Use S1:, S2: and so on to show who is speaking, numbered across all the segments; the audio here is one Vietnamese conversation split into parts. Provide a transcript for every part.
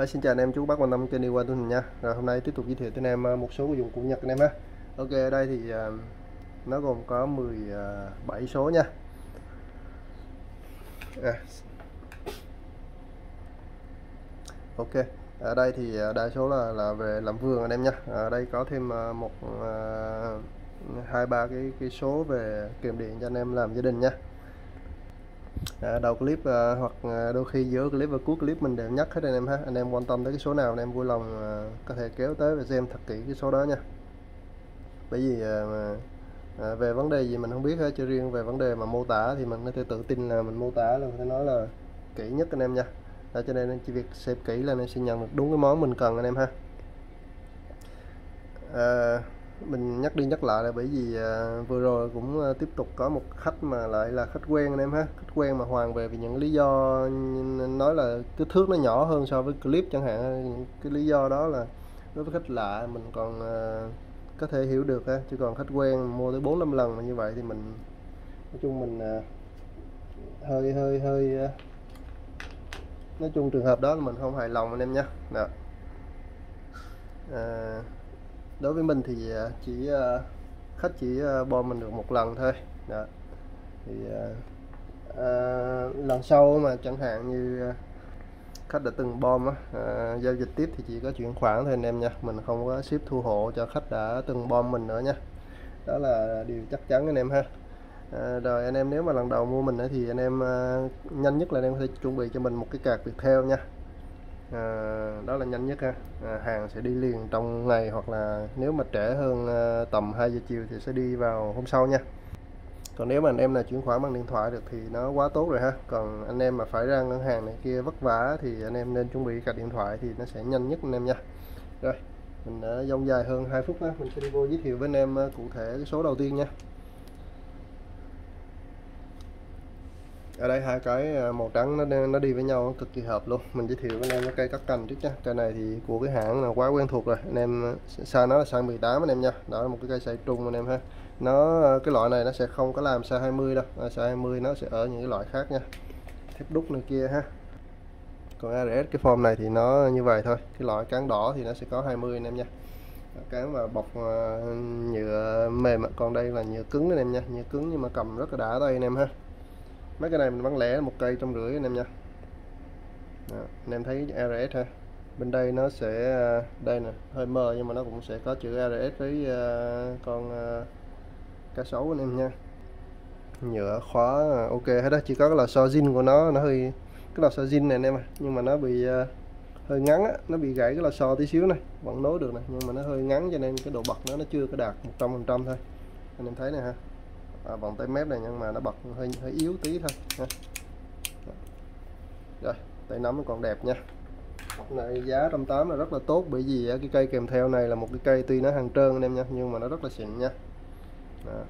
S1: À, xin chào anh em chú bác quan tâm kênh đi qua tôi nha. Rồi hôm nay tiếp tục giới thiệu tới anh em ờ, một số dụng cụ nhật anh em ha. Ok ở đây thì uh, nó gồm có 17 số nha. À. ok ở đây thì đa số là là về làm vườn anh em nha. Ở đây có thêm một hai ba cái cái số về kiềm điện cho anh em làm gia đình nha à, đầu clip à, hoặc à, đôi khi giữa clip và cuối clip mình đều nhắc hết anh em ha. Anh em quan tâm tới cái số nào anh em vui lòng à, có thể kéo tới và xem thật kỹ cái số đó nha. Bởi vì à, à, về vấn đề gì mình không biết hết chứ riêng về vấn đề mà mô tả thì mình có thể tự tin là mình mô tả là phải nói là kỹ nhất anh em nha. Đó, cho nên chỉ việc xem kỹ là anh em sẽ nhận được đúng cái món mình cần anh em ha. À, mình nhắc đi nhắc lại là bởi vì à, vừa rồi cũng à, tiếp tục có một khách mà lại là khách quen anh em ha. Khách quen mà hoàn về vì những lý do nói là kích thước nó nhỏ hơn so với clip chẳng hạn. Những cái lý do đó là đối với khách lạ mình còn à, có thể hiểu được ha. Chứ còn khách quen mua tới bốn năm lần mà như vậy thì mình nói chung mình à, hơi hơi hơi à, nói chung trường hợp đó là mình không hài lòng anh em nhé à, đối với mình thì à, chỉ à, khách chỉ à, bo bom mình được một lần thôi. Đó. thì à, lần sau mà chẳng hạn như khách đã từng bom á, à, giao dịch tiếp thì chỉ có chuyển khoản thôi anh em nha. Mình không có ship thu hộ cho khách đã từng bom mình nữa nha. Đó là điều chắc chắn anh em ha. À, rồi anh em nếu mà lần đầu mua mình thì anh em à, nhanh nhất là anh em có thể chuẩn bị cho mình một cái card Viettel nha à, đó là nhanh nhất ha. À, hàng sẽ đi liền trong ngày hoặc là nếu mà trễ hơn à, tầm 2 giờ chiều thì sẽ đi vào hôm sau nha. Còn nếu mà anh em là chuyển khoản bằng điện thoại được thì nó quá tốt rồi ha. Còn anh em mà phải ra ngân hàng này kia vất vả thì anh em nên chuẩn bị cả điện thoại thì nó sẽ nhanh nhất anh em nha. Rồi mình đã dông dài hơn 2 phút đó mình sẽ đi vô giới thiệu với anh em cụ thể cái số đầu tiên nha. Ở đây hai cái à, màu trắng nó nó đi với nhau, cực kỳ hợp luôn. Mình giới thiệu với anh em cái cây cắt cành trước nha. Cây này thì của cái hãng là quá quen thuộc rồi. Anh em à, xa size nó là size 18 anh em nha. Đó là một cái cây size trung anh em ha. Nó à, cái loại này nó sẽ không có làm size 20 đâu. Size 20 nó sẽ ở những cái loại khác nha. Thép đúc này kia ha. Còn ARS cái form này thì nó như vậy thôi. Cái loại cán đỏ thì nó sẽ có 20 anh em nha. Cán mà bọc nhựa mềm còn đây là nhựa cứng anh em nha. Nhựa cứng nhưng mà cầm rất là đã tay anh em ha mấy cái này mình bán lẻ một cây trăm rưỡi anh em nha. Đó, anh em thấy RS ha. Bên đây nó sẽ à, đây nè hơi mờ nhưng mà nó cũng sẽ có chữ RS với uh, con uh, cá sấu anh em nha. Nhựa khóa ok hết đó chỉ có cái lò xo zin của nó nó hơi cái lò xo zin này anh em à nhưng mà nó bị uh, hơi ngắn á nó bị gãy cái lò xo tí xíu này vẫn nối được này nhưng mà nó hơi ngắn cho nên cái độ bật nó nó chưa có đạt 100% thôi. Anh em thấy này ha à, vòng tay mép này nhưng mà nó bật hơi hơi yếu tí thôi nha. rồi tay nắm nó còn đẹp nha này giá trăm tám là rất là tốt bởi vì ờ, cái cây kèm theo này là một cái cây tuy nó hàng trơn anh em nha nhưng mà nó rất là xịn nha Đó.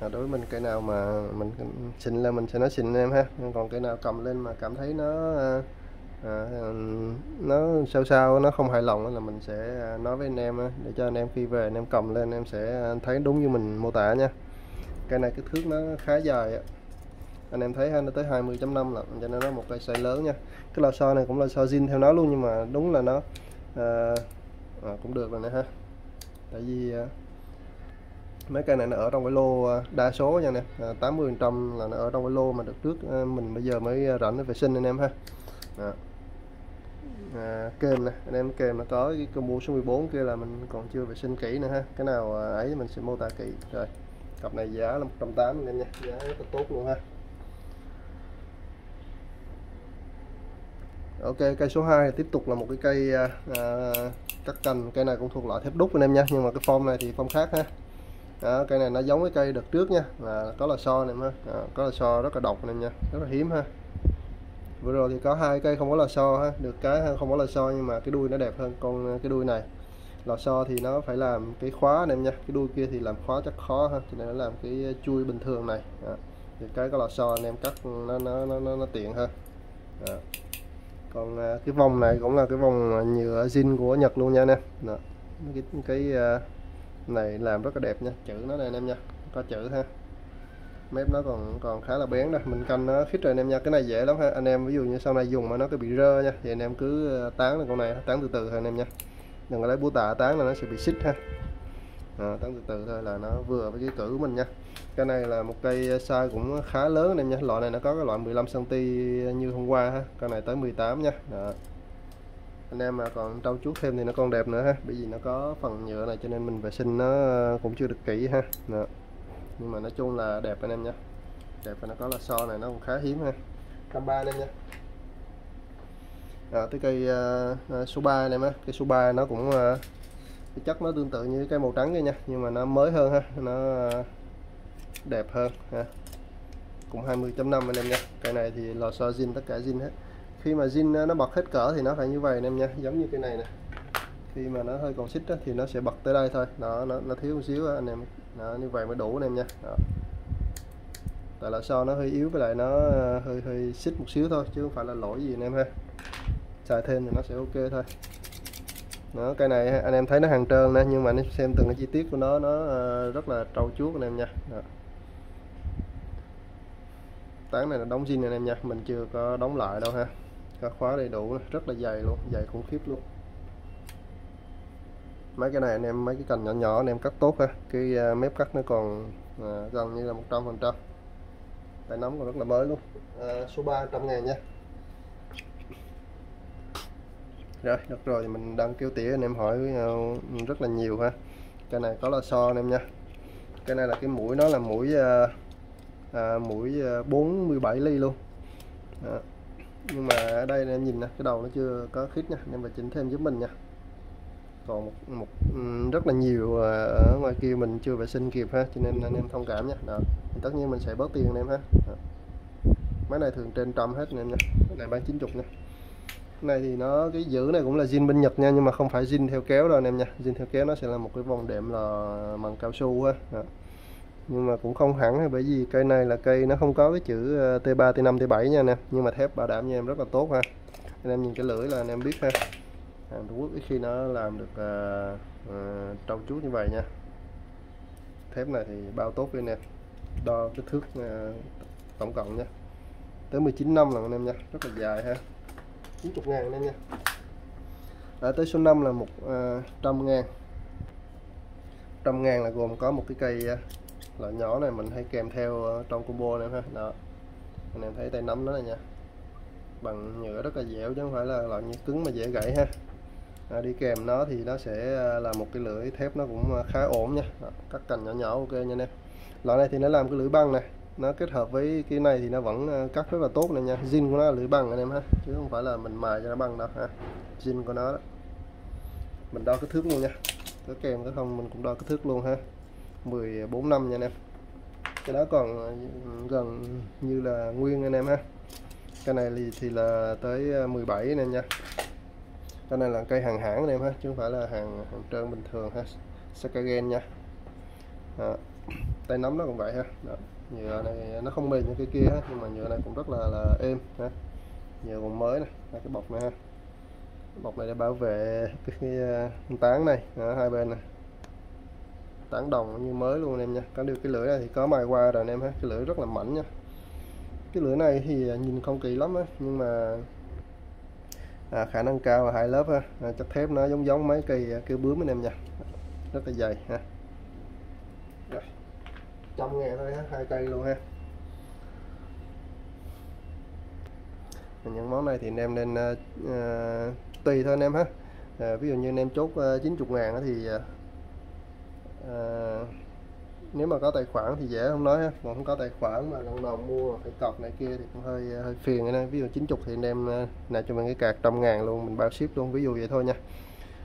S1: À, đối với mình cây nào mà mình xịn là mình sẽ nói xịn anh em ha nhưng còn cây nào cầm lên mà cảm thấy nó ờ, à, nó sao sao nó không hài lòng là mình sẽ à, nói với anh em để cho anh em khi về anh em cầm lên anh em sẽ à, thấy đúng như mình mô tả nha. Cây này cái thước nó khá dài anh em thấy ha nó tới 20.5 là cho nên nó một cây size lớn nha. Cái lò xo này cũng là xo zin theo nó luôn nhưng mà đúng là nó à, à, cũng được rồi nè ha. Tại vì à, mấy cây này nó ở trong cái lô à, đa số nha nè. À, 80 trăm là nó ở trong cái lô mà được trước à, mình bây giờ mới rảnh vệ sinh anh em ha. Đó. À, kềm nè anh em kèm nó có cái combo số 14 kia là mình còn chưa vệ sinh kỹ nữa ha. Cái nào à, ấy mình sẽ mô tả kỹ. Rồi cặp này giá là 180 anh em nha. Giá rất là tốt luôn ha. Ok cây số 2 tiếp tục là một cái cây à, à, cắt cành. Cây này cũng thuộc loại thép đúc anh em nha nhưng mà cái form này thì form khác ha. Đó, cây này nó giống cái cây đợt trước nha là có là so này ha à, có là so rất là độc anh em nha rất là hiếm ha vừa rồi thì có hai cây không có lò xo ha. Được cái không có lò xo nhưng mà cái đuôi nó đẹp hơn con ờ, cái đuôi này. Lò xo thì nó phải làm cái khóa anh em nha. Cái đuôi kia thì làm khóa chắc khó ha cho nên nó làm cái ờ, chui bình thường này. À. thì cái có lò xo anh em cắt ừ, nó nó nó, nó, nó tiện hơn à. còn à, cái vòng này cũng là cái vòng nhựa zin của Nhật luôn nha anh em. Cái cái à, này làm rất là đẹp nha. Chữ nó này anh em nha. Có chữ ha mép nó còn còn khá là bén đó mình canh nó khít rồi anh em nha. Cái này dễ lắm ha. Anh em ví dụ như sau này dùng mà nó cứ bị rơ nha. Thì anh em cứ ờ, tán lên con này tán từ từ thôi anh em nha. Đừng có lấy búa tạ tán là nó sẽ bị xích ha. À, tán từ từ thôi là nó vừa với cái cử của mình nha. Cái này là một cây ờ, size cũng khá lớn anh em nha. Loại này nó có cái loại 15 cm như hôm qua ha. Con này tới 18 nha. Đó. anh em mà còn trau chuốt thêm thì nó còn đẹp nữa ha. Bởi vì nó có phần nhựa này cho nên mình vệ sinh nó ờ, cũng chưa được kỹ ha. Đó nhưng mà nói chung là đẹp anh em nha đẹp và nó có là so này nó cũng khá hiếm ha. Cam ba anh em nha à, tới cây uh, số 3 anh em á cây số 3 nó cũng uh, cái chất nó tương tự như cây màu trắng kia nha. Nhưng mà nó mới hơn ha. Nó uh, đẹp hơn ha. Cũng 20.5 anh em nha cây này thì lò xo zin tất cả zin hết. Khi mà zin nó bật hết cỡ thì nó phải như vậy anh em nha. Giống như cây này nè. Khi mà nó hơi còn xích đó, thì nó sẽ bật tới đây thôi. Nó nó, nó thiếu một xíu đó, anh em đó, như vậy mới đủ anh em nha. Đó. tại là sao nó hơi yếu với lại nó ờ, hơi hơi xích một xíu thôi chứ không phải là lỗi gì anh em ha. Xài thêm thì nó sẽ ok thôi. Đó cây này anh em thấy nó hàng trơn nè nhưng mà anh em xem từng cái chi tiết của nó nó ờ, rất là trâu chuốt anh em nha. Đó. Tán này là đóng zin anh em nha mình chưa có đóng lại đâu ha. Có khóa đầy đủ rất là dày luôn dày khủng khiếp luôn mấy cái này anh em mấy cái cành nhỏ nhỏ anh em cắt tốt ha. Cái uh, mép cắt nó còn uh, gần như là 100 phần trăm. Tay nắm còn rất là mới luôn. Uh, số 300 ngàn nha. Rồi được rồi thì mình đang kêu tỉa anh em hỏi rất là nhiều ha. Cái này có là so anh em nha. Cái này là cái mũi nó là mũi uh, à, mũi 47 ly luôn. Đó. nhưng mà ở đây em nhìn nè cái đầu nó chưa có khít nha. Anh em phải chỉnh thêm giúp mình nha còn một, một ừ, rất là nhiều ờ, ở ngoài kia mình chưa vệ sinh kịp ha cho nên anh em thông cảm nha. Đó. Thì tất nhiên mình sẽ bớt tiền anh em ha. Đó. máy này thường trên trăm hết anh em nha. Cái này bán 90 nha. Cái này thì nó cái giữ này cũng là zin bên Nhật nha nhưng mà không phải zin theo kéo đâu anh em nha. Zin theo kéo nó sẽ là một cái vòng đệm là bằng cao su ha đó. Nhưng mà cũng không hẳn bởi vì cây này là cây nó không có cái chữ T3 T5 T7 nha nè nhưng mà thép bảo đảm nha em rất là tốt ha. Anh em nhìn cái lưỡi là anh em biết ha hàng Trung Quốc ít khi nó làm được uh, uh, trâu chuốt như vậy nha. Thép này thì bao tốt đây nè đo kích thước uh, tổng cộng nha. Tới 19 năm là anh em nha. Rất là dài ha. 90 ngàn anh em nha. Ở tới số 5 là một uh, trăm ngàn. Trăm ngàn là gồm có một cái cây loại nhỏ này mình hay kèm theo trong combo này ha. Đó. Anh em thấy tay nắm nó này nha. Bằng nhựa rất là dẻo chứ không phải là loại như cứng mà dễ gãy ha à, đi kèm nó thì nó sẽ à, là một cái lưỡi thép nó cũng à, khá ổn nha. Đó, cắt cành nhỏ nhỏ ok nha anh em. Loại này thì nó làm cái lưỡi băng này. Nó kết hợp với cái này thì nó vẫn à, cắt rất là tốt này nha. Zin của nó là lưỡi băng anh em ha chứ không phải là mình mài cho nó băng đâu ha. Zin của nó đó. Mình đo cái thước luôn nha. Có kèm có không mình cũng đo cái thước luôn ha. 14 năm nha anh em. Cái đó còn gần như là nguyên anh em ha. Cái này thì, thì là tới 17 này nha cái này là cây hàng hãng anh em ha chứ không phải là hàng hàng trơn bình thường ha. Sakagen nha. Đó. tay nắm nó cũng vậy ha. Đó. nhựa này nó không mềm như cái kia ha nhưng mà nhựa này cũng rất là là êm ha. Nhựa còn mới này cái bọc này ha. Bọc này để bảo vệ cái, cái, à, cái tán này. Đó, hai bên này tán đồng như mới luôn anh em nha. Có điều cái lưỡi này thì có mài qua rồi anh em ha. Cái lưỡi rất là mảnh nha. Cái lưỡi này thì nhìn không kỳ lắm á nhưng mà à, khả năng cao là hai lớp ha. À, chất thép nó giống giống mấy cây à, kêu bướm anh em nha. Rất là dày ha. Rồi. Trăm ngàn thôi ha hai cây luôn ha. Những món này thì anh em nên uh, tùy thôi anh em ha. À, ví dụ như anh em chốt uh, 90 ngàn thì uh, à, nếu mà có tài khoản thì dễ, không nói ha. Còn không có tài khoản mà lần đầu mua phải cọc này kia thì cũng hơi hơi phiền này ví dụ 90 thì anh em ờ, nạp cho mình cái cạc trăm ngàn luôn, mình bao ship luôn, ví dụ vậy thôi nha.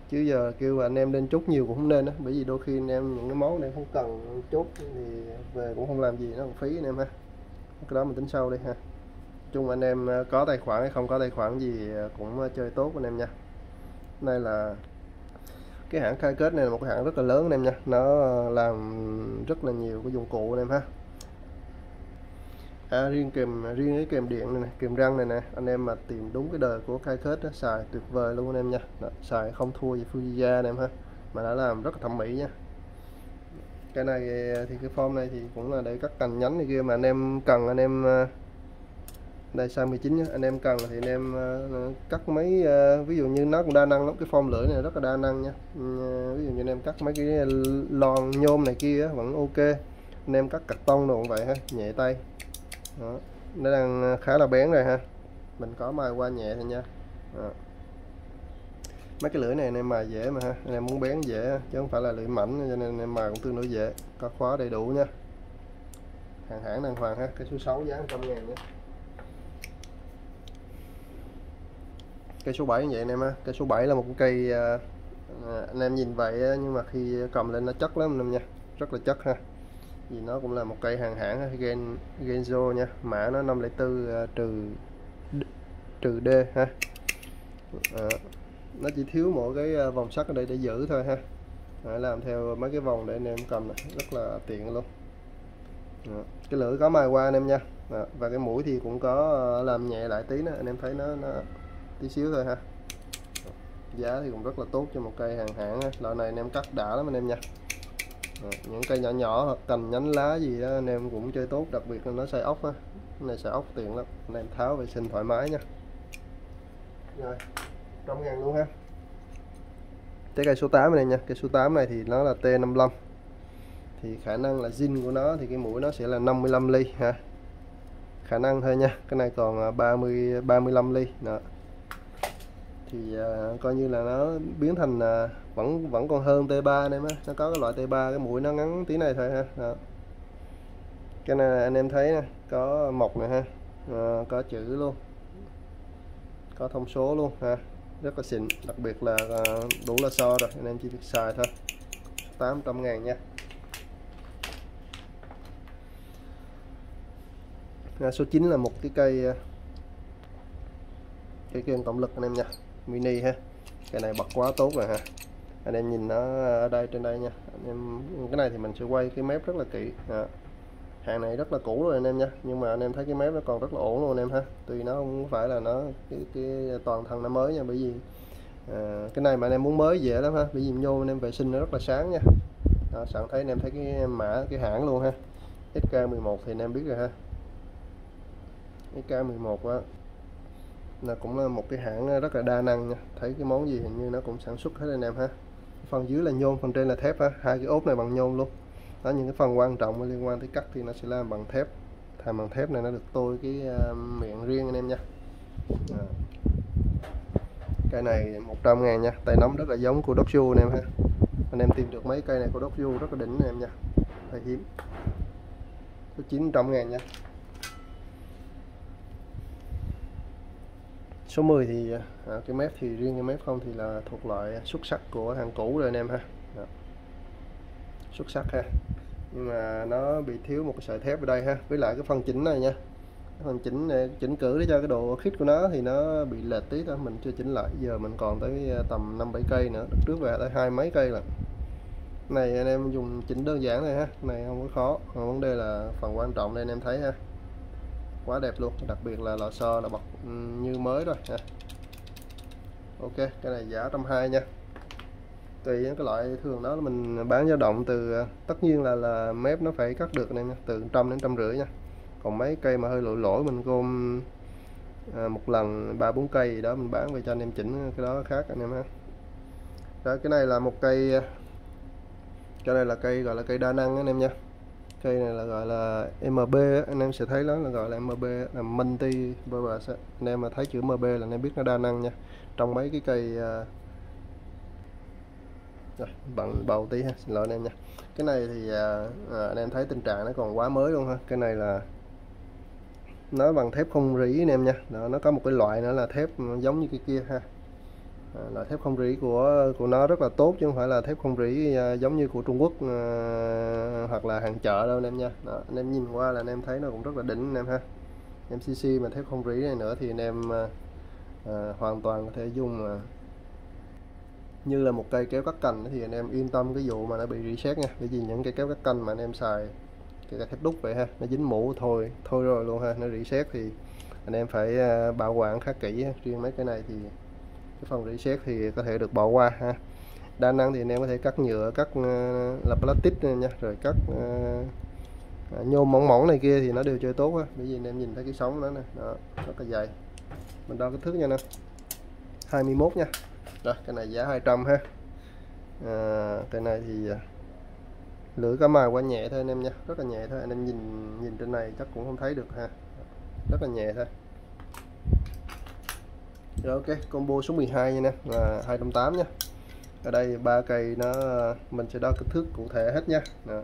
S1: Chứ giờ kêu anh em lên chốt nhiều cũng không nên đó bởi vì đôi khi anh em những cái món này không cần chốt thì về cũng không làm gì, nó còn phí anh em ha. Cái đó mình tính sau đi ha. Chung anh em ờ, có tài khoản hay không có tài khoản gì ờ, cũng chơi tốt anh em nha. Đây là cái hãng khai kết này là một cái hãng rất là lớn anh em nha. Nó làm rất là nhiều cái dụng cụ anh em ha. À, riêng kèm riêng cái kèm điện này, này kèm răng này nè anh em mà tìm đúng cái đời của khai kết đó, xài tuyệt vời luôn anh em nha. Đó, xài không thua gì Fujiya anh em ha mà đã làm rất là thẩm mỹ nha. Cái này thì cái form này thì cũng là để cắt cành nhánh này kia mà anh em cần anh em à, đây, size 19 nhá. anh em cần thì anh em ờ, ờ, cắt mấy ờ, ví dụ như nó cũng đa năng lắm, cái form lưỡi này rất là đa năng nha. Ừ, ví dụ như anh em cắt mấy cái lon nhôm này kia vẫn ok. Anh em cắt cắt tông đồ cũng vậy ha, nhẹ tay. Đó. nó đang khá là bén rồi ha. Mình có mài qua nhẹ thôi nha. Đó. mấy cái lưỡi này anh em mài dễ mà ha, anh em muốn bén dễ chứ không phải là lưỡi mảnh, cho nên anh em mài cũng tương đối dễ. Có khóa đầy đủ nha. Hàng hãng đàng hoàng ha, cái số 6 giá 100 ngàn nha cây số 7 như vậy anh em ha. Cây số 7 là một cây à, à, anh em nhìn vậy nhưng mà khi cầm lên nó chất lắm anh em nha. Rất là chất ha. Vì nó cũng là một cây hàng hãng Gen Genzo nha. Mã nó 504 à, trừ trừ D ha. À, nó chỉ thiếu mỗi cái à, vòng sắt ở đây để giữ thôi ha. À, làm theo mấy cái vòng để anh em cầm này. rất là tiện luôn. À, cái lưỡi có mài qua anh em nha. À, và cái mũi thì cũng có à, làm nhẹ lại tí nữa. Anh em thấy nó nó tí xíu thôi ha. Giá thì cũng rất là tốt cho một cây hàng hãng loại này anh em cắt đã lắm anh em nha. Những cây nhỏ nhỏ hoặc cành nhánh lá gì đó anh em cũng chơi tốt, đặc biệt là nó xài ốc á. Cái này xài ốc tiện lắm, anh em tháo vệ sinh thoải mái nha. Rồi trăm ngàn luôn ha. Cái cây số 8 này nha, cây số 8 này thì nó là T55. Thì khả năng là zin của nó thì cái mũi nó sẽ là 55 ly ha. Khả năng thôi nha, cái này còn à, 30 35 ly. Đó thì uh, coi như là nó biến thành uh, vẫn vẫn còn hơn T3 anh em á. Nó có cái loại T3 cái mũi nó ngắn tí này thôi ha. Đó. cái này anh em thấy nè có mộc này ha. Uh, có chữ luôn. Có thông số luôn ha. Rất là xịn đặc biệt là uh, đủ là so rồi anh em chỉ việc xài thôi. 800 ngàn nha. À, số 9 là một cái cây cây cái kiềng cộng lực anh em nha mini ha. Cái này bật quá tốt rồi ha. Anh em nhìn nó ở đây trên đây nha. Anh em cái này thì mình sẽ quay cái mép rất là kỹ. À. hàng này rất là cũ rồi anh em nha. Nhưng mà anh em thấy cái mép nó còn rất là ổn luôn anh em ha. Tuy nó không phải là nó cái, cái toàn thân nó mới nha bởi vì à, cái này mà anh em muốn mới dễ lắm ha. Bởi vì nhôm anh em vệ sinh nó rất là sáng nha. Đó, sẵn thấy anh em thấy cái mã cái hãng luôn ha. SK11 thì anh em biết rồi ha. SK11 á là cũng là một cái hãng ờ, rất là đa năng nha. Thấy cái món gì hình như nó cũng sản xuất hết anh em ha. Phần dưới là nhôm phần trên là thép ha. Hai cái ốp này bằng nhôm luôn. Đó những cái phần quan trọng liên quan tới cắt thì nó sẽ làm bằng thép. Thàm bằng thép này nó được tôi cái uh, miệng riêng anh em nha. À. cây này 100 ngàn nha. Tay nắm rất là giống của Doju anh em ha. Anh em tìm được mấy cây này của Doju rất là đỉnh anh em nha. Hơi hiếm. Số 900 ngàn nha. Số 10 thì à, cái mép thì riêng cái mép không thì là thuộc loại xuất sắc của hàng cũ rồi anh em ha. Đó. xuất sắc ha. Nhưng mà nó bị thiếu một cái sợi thép ở đây ha. Với lại cái phần chỉnh này nha. Cái phần chỉnh này, chỉnh cử để cho cái độ khít của nó thì nó bị lệch tí thôi mình chưa chỉnh lại. Giờ mình còn tới à, tầm năm bảy cây nữa. Trước về tới hai mấy cây là này anh em dùng chỉnh đơn giản này ha. Này không có khó. Còn vấn đề là phần quan trọng đây anh em thấy ha. Quá đẹp luôn. Đặc biệt là lò xo là bọc. Ừ, như mới rồi ha ok cái này giá trăm hai nha. Tùy cái loại thường đó mình bán dao động từ à, tất nhiên là là mép nó phải cắt được nên từ trăm đến trăm rưỡi nha. Còn mấy cây mà hơi lỗi lỗi mình gom à, một lần ba bốn cây gì đó mình bán về cho anh em chỉnh cái đó khác anh em ha. Đó cái này là một cây à, cái này là cây gọi là cây đa năng anh em nha cây này là gọi là MB anh em sẽ thấy nó là gọi là MB là multi purpose anh em mà thấy chữ MB là anh em biết nó đa năng nha. Trong mấy cái cây uh... rồi bằng bầu tí ha xin lỗi anh em nha. Cái này thì uh, anh em thấy tình trạng nó còn quá mới luôn ha. Cái này là nó bằng thép không rỉ anh em nha. Đó, nó có một cái loại nữa là thép giống như cái kia ha à, loại thép không rỉ của của nó rất là tốt chứ không phải là thép không rỉ à, giống như của Trung Quốc à, hoặc là hàng chợ đâu anh em nha. Đó, anh em nhìn qua là anh em thấy nó cũng rất là đỉnh anh em ha. MCC mà thép không rỉ này nữa thì anh em à, à, hoàn toàn có thể dùng à, như là một cây kéo cắt cành thì anh em yên tâm cái vụ mà nó bị reset nha. Bởi vì những cây kéo cắt cành mà anh em xài cái thép đúc vậy ha nó dính mũ thôi thôi rồi luôn ha nó reset thì anh em phải à, bảo quản khá kỹ ha. riêng mấy cái này thì cái phần reset thì có thể được bỏ qua ha. Đa năng thì anh em có thể cắt nhựa cắt uh, là plastic nha rồi cắt uh, nhôm mỏng mỏng này kia thì nó đều chơi tốt á. Bởi vì anh em nhìn thấy cái sóng nó nè đó, rất là dày. Mình đo kích thước nha nè. 21 nha. Rồi cái này giá 200 ha. À, cái này thì lưỡi cá mài quá nhẹ thôi anh em nha. Rất là nhẹ thôi anh em nhìn nhìn trên này chắc cũng không thấy được ha. Rất là nhẹ thôi rồi ok combo số 12 nha nè là 208 nha ở đây ba cây nó mình sẽ đo kích thước cụ thể hết nha Đó.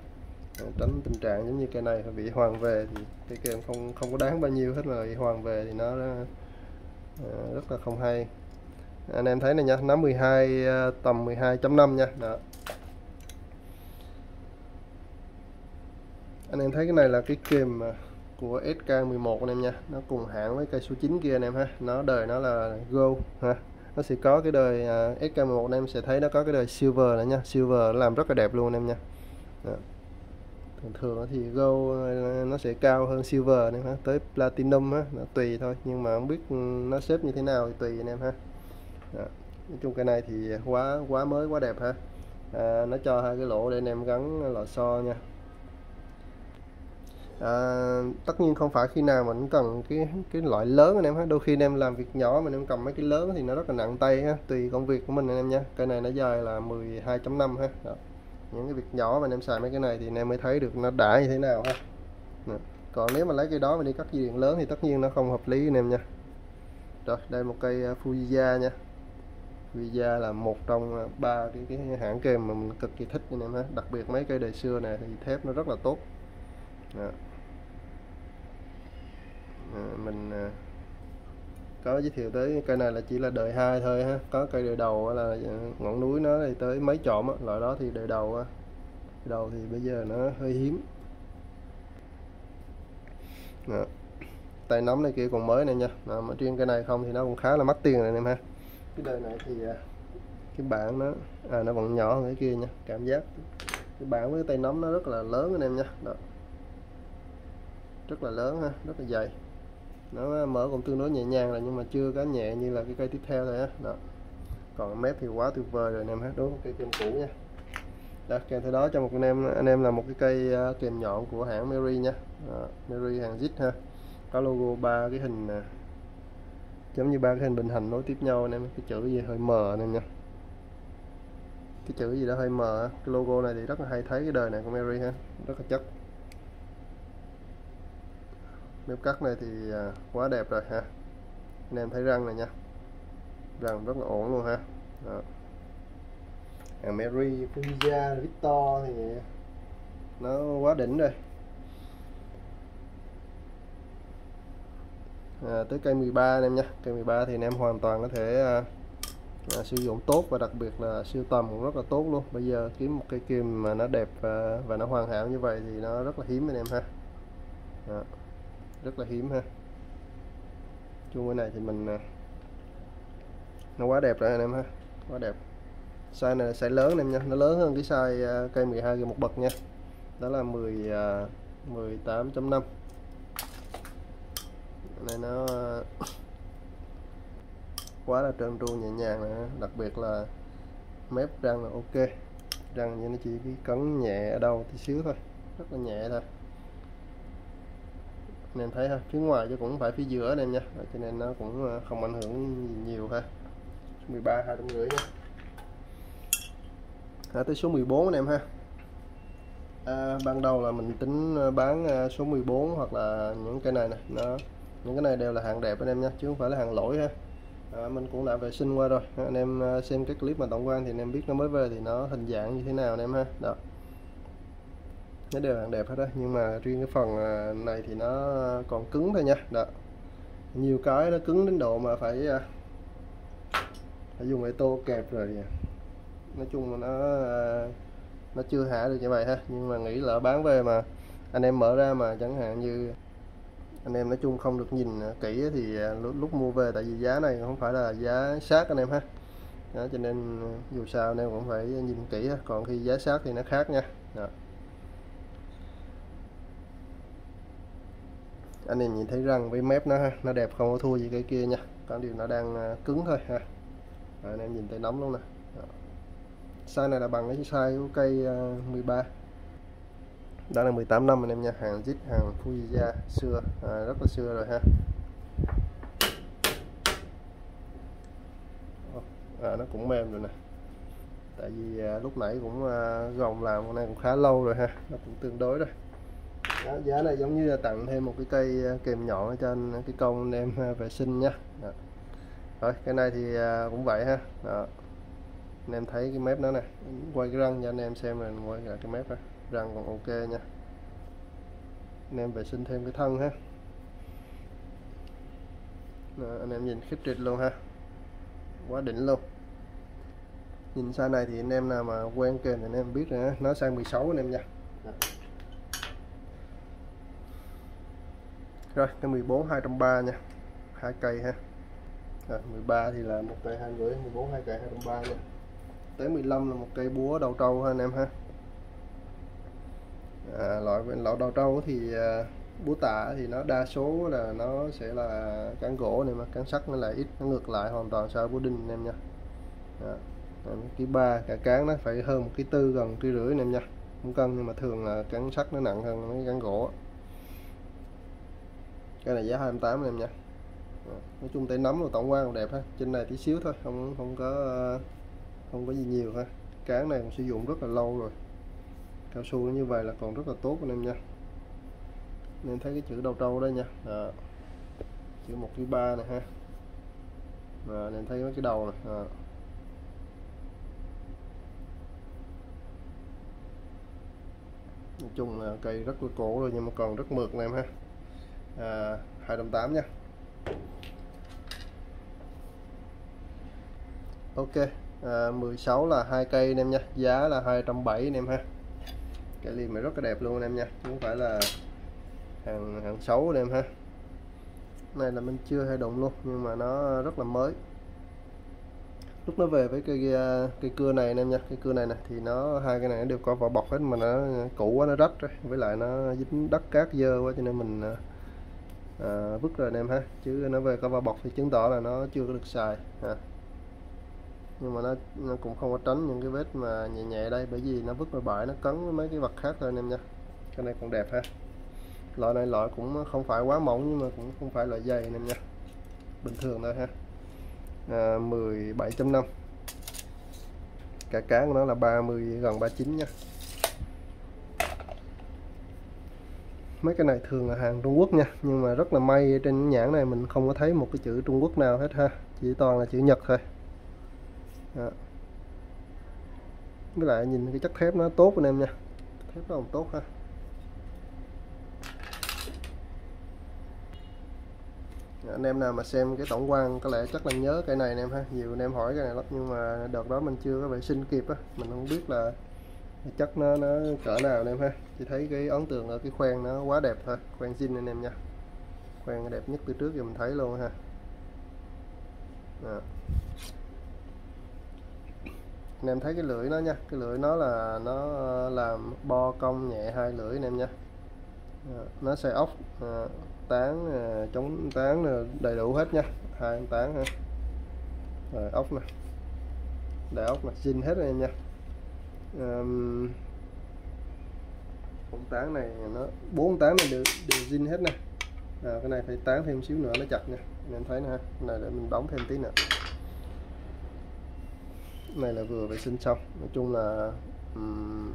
S1: tránh tình trạng giống như cây này bị hoàng về thì cây kèm không không có đáng bao nhiêu hết mà bị hoàng về thì nó uh, rất là không hay anh em thấy này nha nó 12 ờ, tầm 12.5 nha Đó. anh em thấy cái này là cái kềm của SK11 anh em nha. Nó cùng hãng với cây số 9 kia anh em ha. Nó đời nó là Go ha. Nó sẽ có cái đời à, uh, SK11 anh em sẽ thấy nó có cái đời Silver nữa nha. Silver làm rất là đẹp luôn anh em nha. Đó. thường thường thì Go à, nó sẽ cao hơn Silver anh em ha. Tới Platinum ha nó tùy thôi. Nhưng mà không biết nó xếp như thế nào thì tùy anh em ha. Đó. nói chung cái này thì à, quá quá mới quá đẹp ha. À, nó cho hai cái lỗ để anh em gắn lò xo nha à, tất nhiên không phải khi nào mình cần cái cái loại lớn anh em ha. Đôi khi anh em làm việc nhỏ mà anh em cầm mấy cái lớn thì nó rất là nặng tay ha. Tùy công việc của mình anh em nha. Cái này nó dài là 12.5 ha. Đó. những cái việc nhỏ mà anh em xài mấy cái này thì anh em mới thấy được nó đã như thế nào ha. Đó. còn nếu mà lấy cái đó mà đi cắt dây điện lớn thì tất nhiên nó không hợp lý anh em nha. Rồi đây một cây à, Fujiya nha. Fujiya là một trong à, ba cái, cái hãng kềm mà mình cực kỳ thích anh em ha. Đặc biệt mấy cây đời xưa này thì thép nó rất là tốt. Đó. À, mình à, có giới thiệu tới cây này là chỉ là đời hai thôi ha. Có cây đời đầu là à, ngọn núi nó thì tới mấy trộm loại đó thì đời đầu đầu thì bây giờ nó hơi hiếm. Đó. tay nắm này kia còn mới này nha. Đó, mà riêng cái này không thì nó cũng khá là mắc tiền này em ha. Cái đời này thì cái bảng nó à, nó vẫn nhỏ hơn cái kia nha. Cảm giác cái bảng với cái tay nắm nó rất là lớn anh em nha. Đó. rất là lớn ha rất là dày nó mở cũng tương đối nhẹ nhàng là nhưng mà chưa có nhẹ như là cái cây tiếp theo thôi á. Đó. Còn mép thì quá tuyệt vời rồi anh em hết đúng cây kèm cũ nha. Đó, kèm theo đó cho một anh em anh em là một cái cây à, kèm nhọn của hãng Mary nha. Đó, Mary hàng zit ha. Có logo ba cái hình à, giống như ba cái hình bình hành nối tiếp nhau anh em. Cái chữ gì hơi mờ anh em nha. Cái chữ gì đó hơi mờ cái logo này thì rất là hay thấy cái đời này của Mary ha. Rất là chất nếp cắt này thì à, quá đẹp rồi ha. Anh em thấy răng này nha. Răng rất là ổn luôn ha. Đó. hàng Mary Pizza, Victor thì nó quá đỉnh rồi. À, tới cây 13 anh em nha. Cây 13 thì anh em hoàn toàn có thể à, à, sử dụng tốt và đặc biệt là siêu tầm cũng rất là tốt luôn. Bây giờ kiếm một cây kim mà nó đẹp và, và nó hoàn hảo như vậy thì nó rất là hiếm anh em ha. Đó rất là hiếm ha. Chuông cái này thì mình à, nó quá đẹp rồi anh em ha. Quá đẹp. Size này là size lớn anh em nha. Nó lớn hơn cái size à, cây 12 một bậc nha. Đó là 10 18.5 à, này nó quá là trơn tru nhẹ nhàng này. đặc biệt là mép răng là ok. Răng như nó chỉ cái cấn nhẹ ở đâu tí xíu thôi. Rất là nhẹ thôi anh em thấy ha phía ngoài chứ cũng phải phía giữa anh em nha. Cho nên nó cũng ờ, không ảnh hưởng gì nhiều ha. 13 hai trăm rưỡi nha. À, tới số 14 anh em ha. À, ban đầu là mình tính ờ, bán ờ, số 14 hoặc là những cái này nè. Nó những cái này đều là hàng đẹp anh em nha chứ không phải là hàng lỗi ha. À, mình cũng đã vệ sinh qua rồi. Anh em xem cái clip mà tổng quan thì anh em biết nó mới về thì nó hình dạng như thế nào anh em ha. Đó nó đều hàng đẹp hết đó nhưng mà riêng cái phần à, này thì nó còn cứng thôi nha. Đó. Nhiều cái nó cứng đến độ mà phải à, phải dùng cái tô kẹp rồi nói chung là nó à, nó chưa hạ được như vậy ha. Nhưng mà nghĩ là bán về mà anh em mở ra mà chẳng hạn như anh em nói chung không được nhìn kỹ thì lúc, lúc mua về tại vì giá này không phải là giá sát anh em ha. Đó, cho nên dù sao anh em cũng phải nhìn kỹ ha. còn khi giá sát thì nó khác nha. Đó. Anh em nhìn thấy răng với mép nó ha nó đẹp không có thua gì cái kia nha. Có điều nó đang à, cứng thôi ha. Rồi, anh em nhìn thấy nóng luôn nè. Size này là bằng cái size của cây à, 13 đã là 18 năm anh em nha hàng zit hàng Fujiya xưa. À, rất là xưa rồi ha. À, nó cũng mềm rồi nè. Tại vì à, lúc nãy cũng à, gồng làm con này cũng khá lâu rồi ha nó cũng tương đối rồi đó, giá này giống như là tặng thêm một cái cây ờ, kèm nhọn cho anh ờ, cái công anh em ờ, vệ sinh nha đó. rồi cái này thì cũng vậy ha. Đó. anh em thấy cái mép đó nè. Quay cái răng cho anh em xem rồi quay lại cái mép đó. răng còn ok nha. Anh em vệ sinh thêm cái thân ha. Đó, anh em nhìn khít trịch luôn ha. Quá đỉnh luôn. Nhìn xa này thì anh em nào mà quen kềm thì anh em biết rồi nó sang 16 anh em nha. Rồi cái 14 230 nha. Hai cây ha. Rồi, 13 thì là một cây hai rưỡi 14 hai cây 230 nha. Tới 15 là một cây búa đầu trâu ha anh em ha. À, loại loại đầu trâu thì à, búa tạ thì nó đa số là nó sẽ là cán gỗ này mà cán sắt nó lại ít nó ngược lại hoàn toàn so với búa đinh anh em nha. Cái ký ba cả cán nó phải hơn một ký tư gần ký rưỡi anh em nha. Cũng cân nhưng mà thường là cán sắt nó nặng hơn cái cán gỗ cái này giá 28 anh em nha. Ờ, nói chung tay nắm rồi tổng quan đẹp ha. Trên này tí xíu thôi không không có ờ, không có gì nhiều ha. Cán này cũng sử dụng rất là lâu rồi. Cao su như vậy là còn rất là tốt anh em nha. Nên thấy cái chữ đầu trâu đây nha. À, chữ một thứ ba này ha. À, nên thấy mấy cái đầu này à. nói chung là cây rất là cổ rồi nhưng mà còn rất mượt anh em ha. Ờ, à, 280 nha. Ok ờ, à, 16 là hai cây anh em nha. Giá là 270 anh em ha. Cái liềm này rất là đẹp luôn anh em nha. Không phải là hàng hàng xấu anh em ha. Này là mình chưa hay động luôn nhưng mà nó rất là mới. Lúc nó về với cây ờ, cây cưa này anh em nha. Cây cưa này nè thì nó hai cái này nó đều có vỏ bọc hết mà nó cũ quá nó rách rồi. Với lại nó dính đất cát dơ quá cho nên mình à, vứt rồi anh em ha. Chứ nó về có bọc thì chứng tỏ là nó chưa có được xài ha. nhưng mà nó, nó cũng không có tránh những cái vết mà nhẹ nhẹ đây bởi vì nó vứt rồi bãi nó cấn với mấy cái vật khác thôi anh em nha. Cái này còn đẹp ha. Loại này loại cũng không phải quá mỏng nhưng mà cũng không phải loại dày anh em nha. Bình thường thôi ha. Ờ, à, 17.5 cả cán của nó là 30 gần 39 nha. Mấy cái này thường là hàng Trung Quốc nha, nhưng mà rất là may trên nhãn này mình không có thấy một cái chữ Trung Quốc nào hết ha, chỉ toàn là chữ Nhật thôi Đó. với lại nhìn cái chất thép nó tốt anh em nha, thép nó còn tốt ha anh em nào mà xem cái tổng quan có lẽ chắc là nhớ cái này anh em ha, nhiều anh em hỏi cái này lắm, nhưng mà đợt đó mình chưa có vệ sinh kịp á, mình không biết là chất nó nó cỡ nào anh em ha? Chỉ thấy cái ấn tượng ở cái khoen nó quá đẹp thôi. Khoen zin anh em nha. Khoen đẹp nhất từ trước giờ mình thấy luôn ha. Đó. anh em thấy cái lưỡi nó nha. Cái lưỡi nó là nó làm bo cong nhẹ hai lưỡi anh em nha. Đó. nó sẽ ốc à, tán à, chống tán à, đầy đủ hết nha. Hai tán ha. Rồi ốc nè. Đại ốc là zin hết anh em nha um, con tán này nó bốn tán này đều, đều zin hết nè. À, cái này phải tán thêm xíu nữa nó chặt nha. Nên thấy nè này để mình đóng thêm tí nữa. Này là vừa vệ sinh xong. Nói chung là um,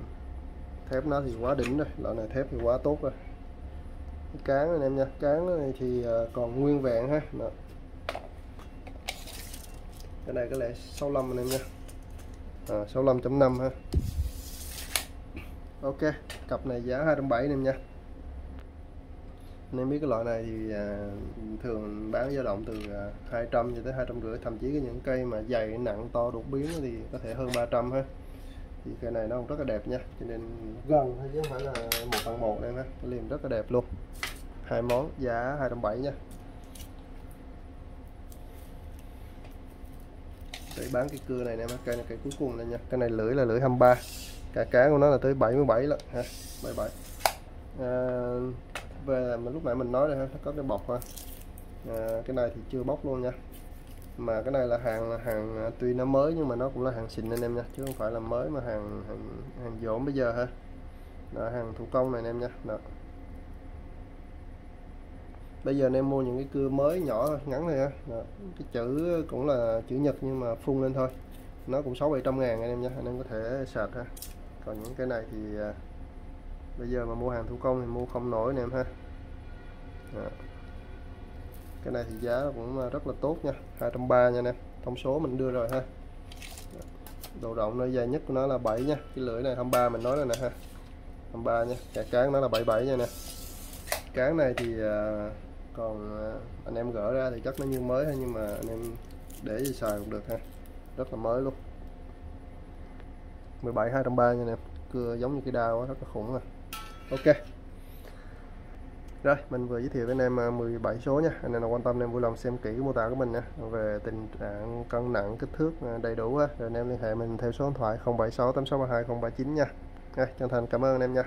S1: thép nó thì quá đỉnh rồi. Loại này thép thì quá tốt rồi. Cái cán anh em nha. Cán này thì à, còn nguyên vẹn ha. Đó. cái này có lẽ 65 anh em nha. Ờ, à, 65.5 ha. Ok cặp này giá 270 em nha. Anh em biết cái loại này thì à, thường bán dao động từ à, 200 cho tới 250 thậm chí có những cây mà dày nặng to đột biến thì có thể hơn 300 ha. Thì cây này nó cũng rất là đẹp nha cho nên gần thôi chứ không phải là một bằng một em ha. Cái liềm rất là đẹp luôn. Hai món giá 270 nha. Để bán cái cưa này nè cây này cây cuối cùng này nha. Cái này lưỡi là lưỡi 23 cả cá của nó là tới 77 lận ha 77 à, về mà lúc nãy mình nói rồi ha có cái bọc ha. À, cái này thì chưa bóc luôn nha. Mà cái này là hàng hàng à, tuy nó mới nhưng mà nó cũng là hàng xịn anh em nha chứ không phải là mới mà hàng hàng, hàng dỗm bây giờ ha. Đó, hàng thủ công này anh em nha. Đó bây giờ anh em mua những cái cưa mới nhỏ ngắn này ha đó. cái chữ cũng là chữ nhật nhưng mà phun lên thôi. Nó cũng sáu bảy trăm ngàn anh em nha anh em có thể sạch ha. Còn những cái này thì à, bây giờ mà mua hàng thủ công thì mua không nổi anh em ha. Đó. cái này thì giá cũng à, rất là tốt nha 230 nha anh em. Thông số mình đưa rồi ha. Độ rộng nơi dài nhất của nó là 7 nha. Cái lưỡi này 23 mình nói rồi nè ha. 23 nha. Cả cán nó là 77 nha nè. Cán này thì uh, còn à, anh em gỡ ra thì chắc nó như mới thôi nhưng mà anh em để gì xài cũng được ha. Rất là mới luôn. 17 230 nha anh em. Cưa giống như cái đao đó, rất là khủng à. Ok. Rồi mình vừa giới thiệu với anh em à, 17 số nha. Anh em nào quan tâm em vui lòng xem kỹ mô tả của mình nha. Về tình trạng cân nặng kích thước à, đầy đủ á rồi anh em liên hệ mình theo số điện thoại 076 8632 039 nha. Rồi, chân thành cảm ơn anh em nha.